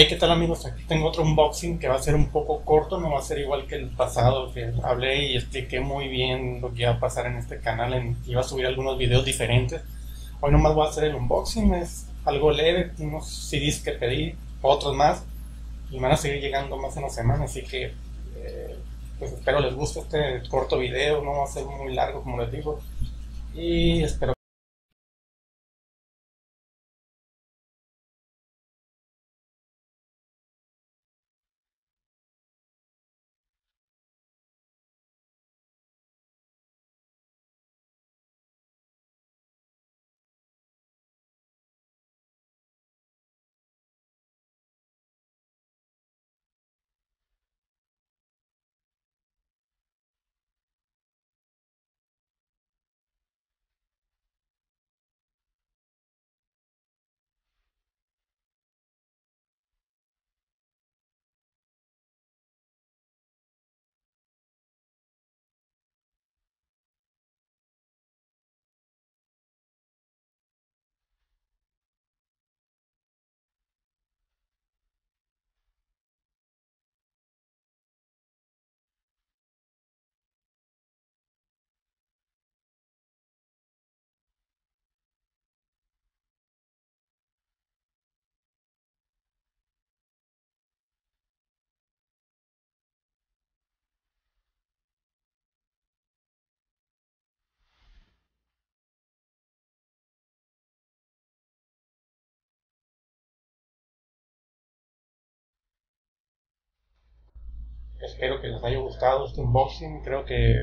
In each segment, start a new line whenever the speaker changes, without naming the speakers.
Hey, ¿qué tal amigos? Aquí tengo otro unboxing que va a ser un poco corto, no va a ser igual que el pasado que hablé y expliqué muy bien lo que iba a pasar en este canal, en, iba a subir algunos videos diferentes. Hoy nomás voy a hacer el unboxing, es algo leve, unos CDs que pedí, otros más, y van a seguir llegando más en la semana, así que eh, pues espero les guste este corto video, no va a ser muy largo como les digo, y espero Espero que les haya gustado este unboxing. Creo que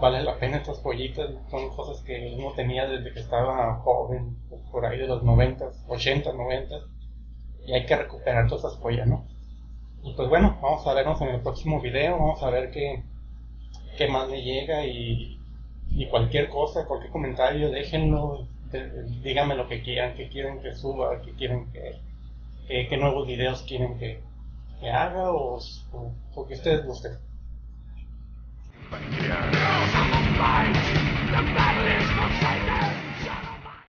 vale la pena estas joyitas. Son cosas que uno tenía desde que estaba joven, por ahí de los 90, 80, 90. Y hay que recuperar todas esas joyas, ¿no? Y pues bueno, vamos a vernos en el próximo video. Vamos a ver qué, qué más me llega y, y cualquier cosa, cualquier comentario, déjenlo. Díganme lo que quieran, qué quieren que suba, qué quieren que, qué nuevos videos quieren que, que haga o, o, que ustedes gusten.